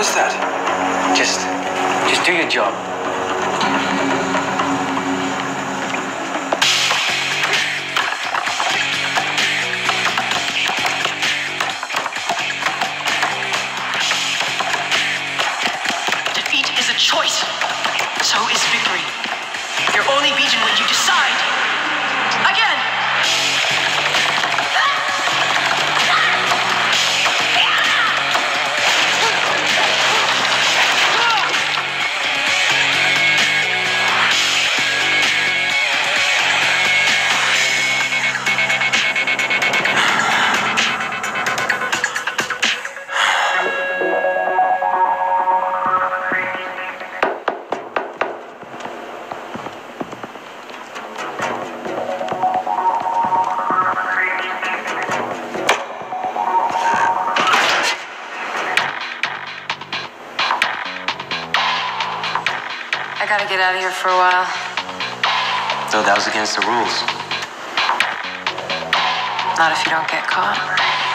was that? Just, just do your job. Defeat is a choice. So is victory. You're only beaten when you I gotta get out of here for a while. Though that was against the rules. Not if you don't get caught.